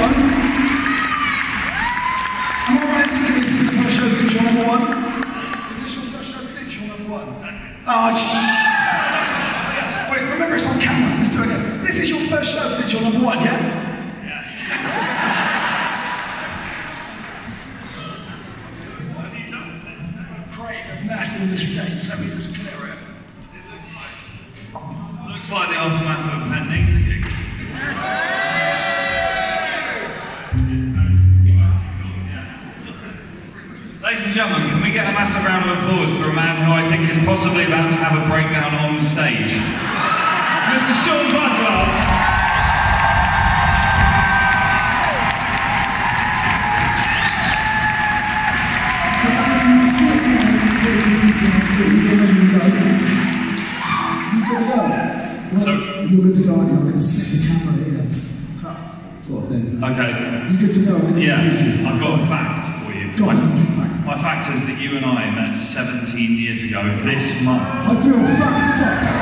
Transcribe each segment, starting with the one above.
one. Am I right thinking this is the first show since you're number one? Is this your first show since you're number one? Oh, sh- Wait, remember it's on camera. Let's do it again. This is your first show since you're number one, yeah? Great, a massive mistake. Let me just clear it. Looks like the aftermath of Pat massive round of applause for a man who I think is possibly about to have a breakdown on stage? Mr. Sean Butler. So, You're good to go, you? I'm going to stick the camera here. Sort of thing. okay. You're good to go? I'm going to Yeah, you. I've got a fact for you. Go on, what's your fact? My fact is that you and I met 17 years ago this month, I feel fact fucked.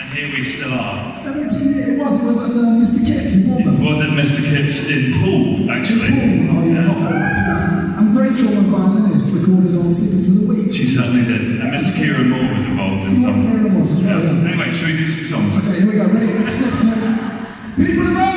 and here we still are. 17 years, it was, it was at uh, Mr. Kyps in Bournemouth. Was it Mr. Kyps in Poole, actually? Oh yeah, not Bournemouth. And Rachel, my violinist, recorded on Sleep Is for the Week. She certainly did. And Miss Kieran Moore was involved in some. Kieran was as well, yeah. Anyway, shall we do some songs? Okay, here we go. Ready? Steps. People of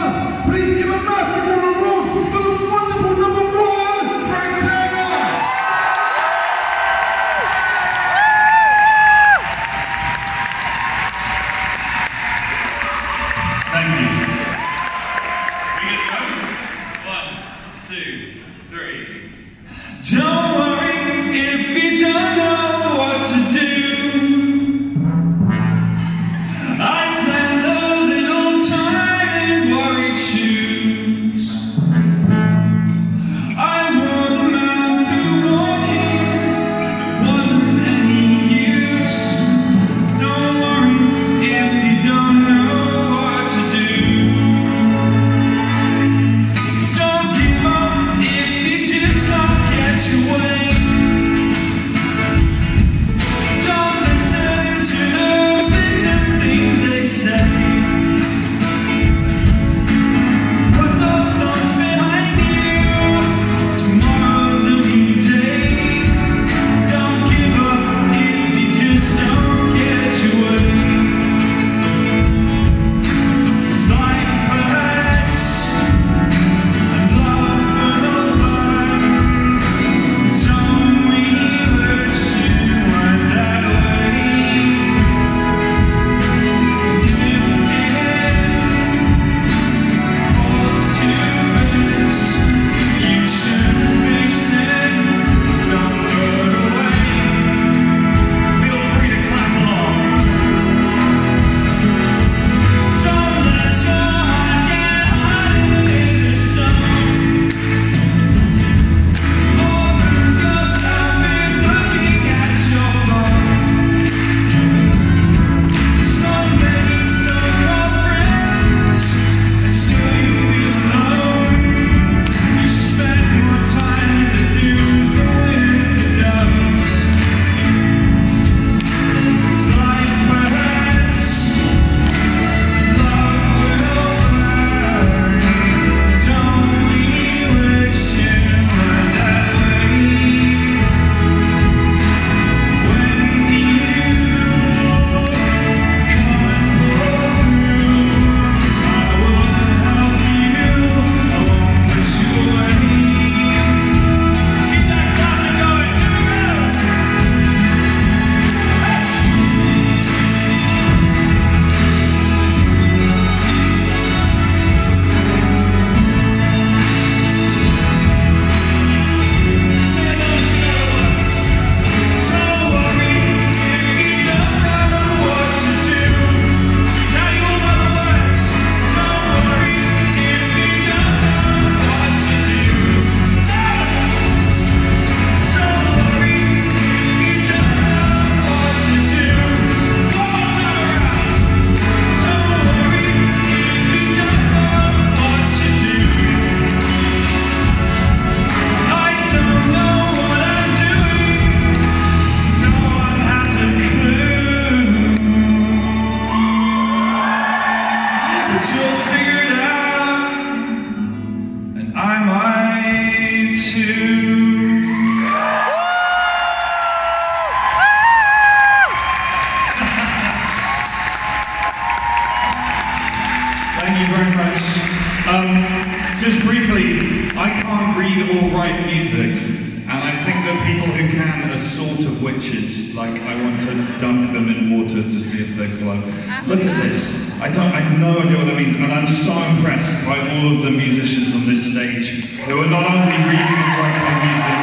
Like I want to dunk them in water to see if they float. Look at this. I don't. I have no idea what that means, and I'm so impressed by all of the musicians on this stage who are not only reading and writing music,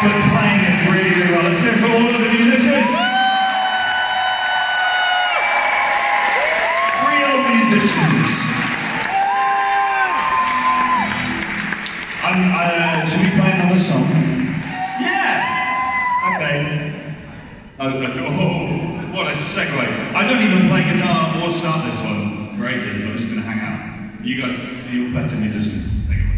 but playing it really, really well. Let's hear for all of the musicians. Real musicians. I'm, uh, should we play another song? Oh, what a segue. I don't even play guitar or start this one ages. I'm just going to hang out. You guys, you're better musicians. Take it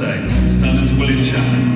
Marseille, started William Chapman.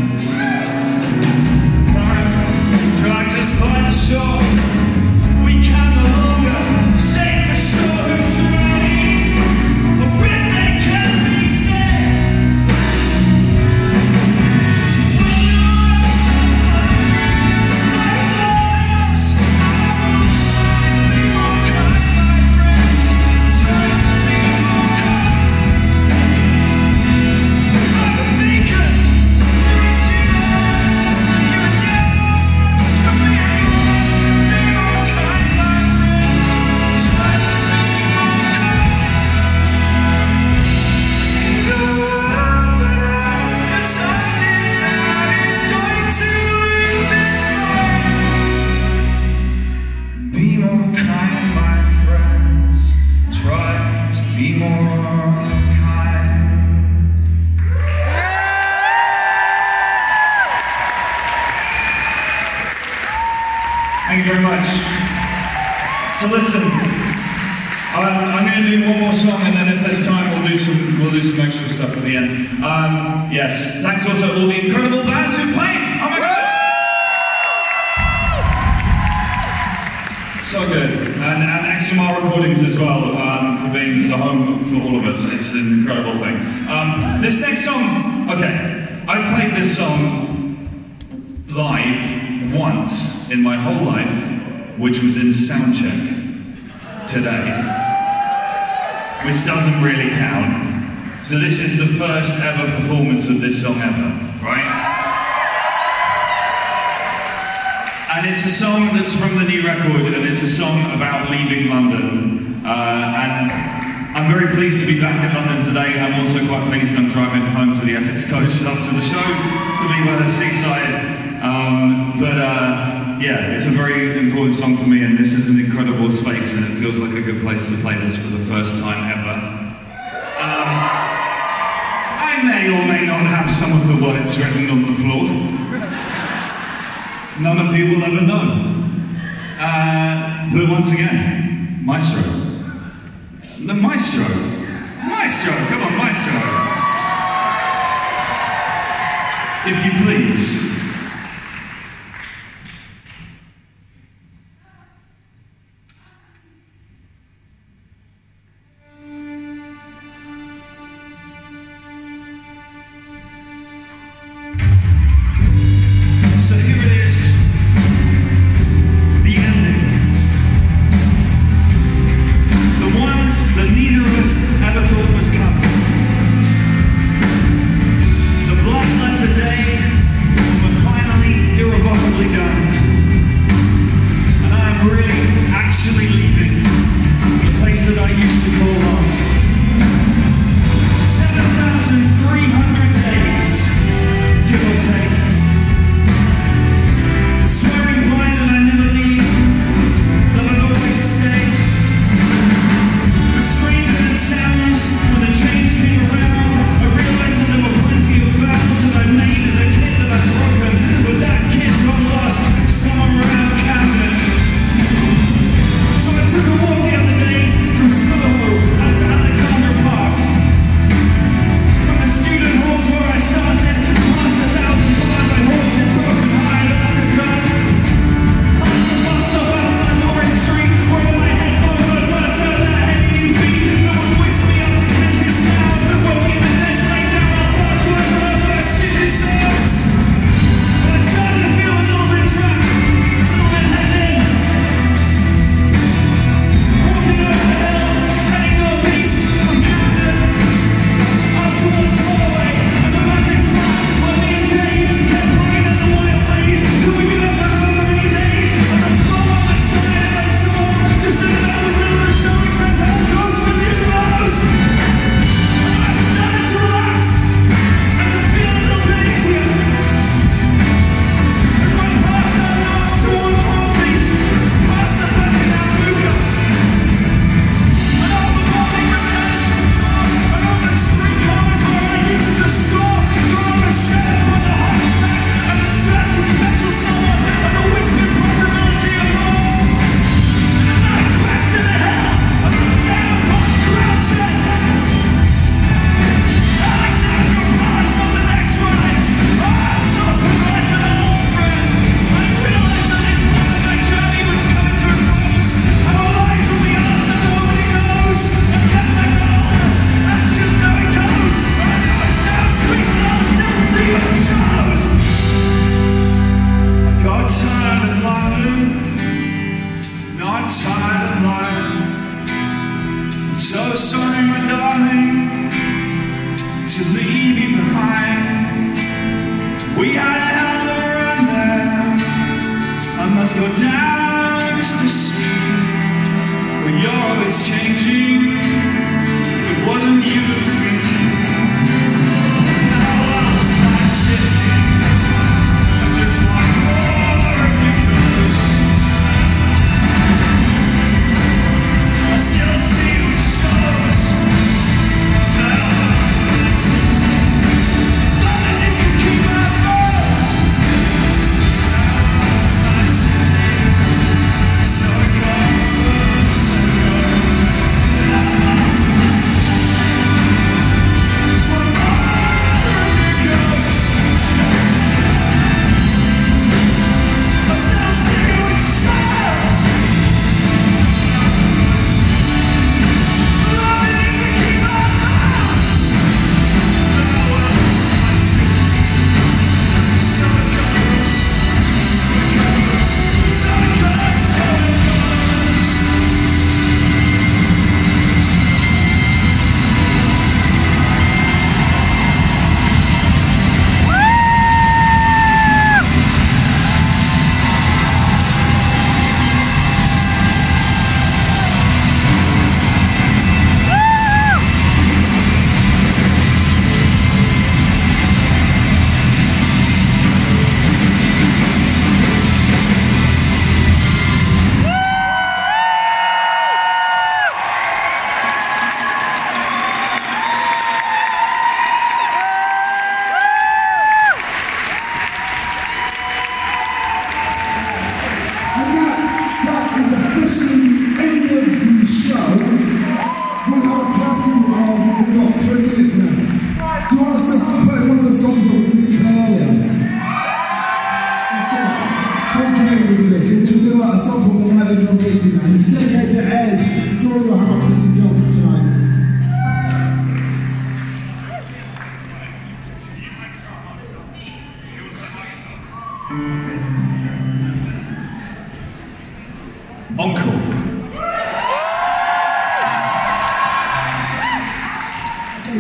XMR recordings as well um, for being the home for all of us. It's an incredible thing. Um, this next song, okay, I've played this song live once in my whole life, which was in soundcheck today, which doesn't really count. So this is the first ever performance of this song ever, right? and it's a song that's from the new record, and it's a song about leaving London. Uh, and I'm very pleased to be back in London today. I'm also quite pleased I'm driving home to the Essex coast after the show to be by the seaside. Um, but uh, yeah, it's a very important song for me, and this is an incredible space, and it feels like a good place to play this for the first time ever. Um, I may or may not have some of the words written on the floor none of you will ever know. Uh, but once again, Maestro. The Maestro. Maestro, come on, Maestro. If you please.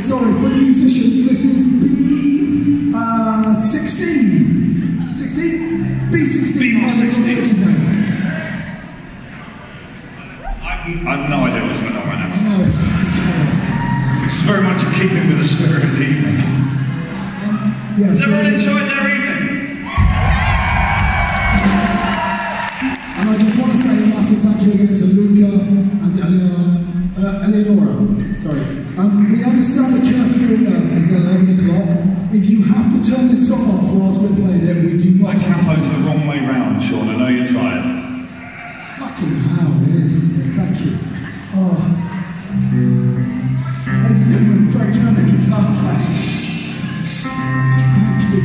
Sorry, for the musicians, this is B uh, 16. 16? B16. B16. I, I have no idea what's going on right I now. know, it's fucking chaos. It's very much in keeping with the spirit of the evening. Yeah, Has so- everyone enjoyed their evening? It it? Thank you. Oh. Ladies and gentlemen, Frank Turner, guitar tech. Thank you.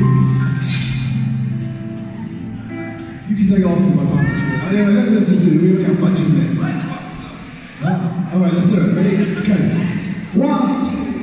You can take off with my passage. Anyway, let's, let's just do it. We only have like two minutes. Uh, all right, let's do it. Ready? Okay. One, two,